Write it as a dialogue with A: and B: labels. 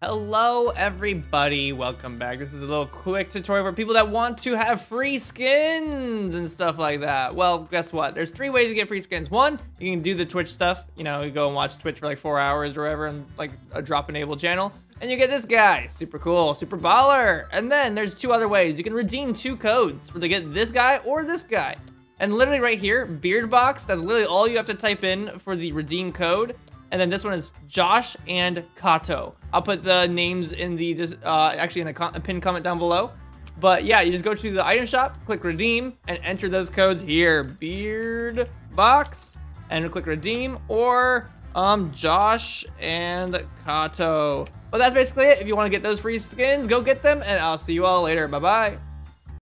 A: Hello everybody, welcome back. This is a little quick tutorial for people that want to have free skins and stuff like that. Well, guess what? There's three ways to get free skins. One, you can do the Twitch stuff. You know, you go and watch Twitch for like four hours or whatever and like a drop-enabled channel. And you get this guy, super cool, super baller. And then there's two other ways. You can redeem two codes for to get this guy or this guy. And literally right here, Beard Box, that's literally all you have to type in for the redeem code. And then this one is Josh and Kato. I'll put the names in the, uh, actually in a, a pinned comment down below. But yeah, you just go to the item shop, click redeem, and enter those codes here. Beard box, and click redeem, or um, Josh and Kato. But that's basically it. If you want to get those free skins, go get them, and I'll see you all later. Bye-bye.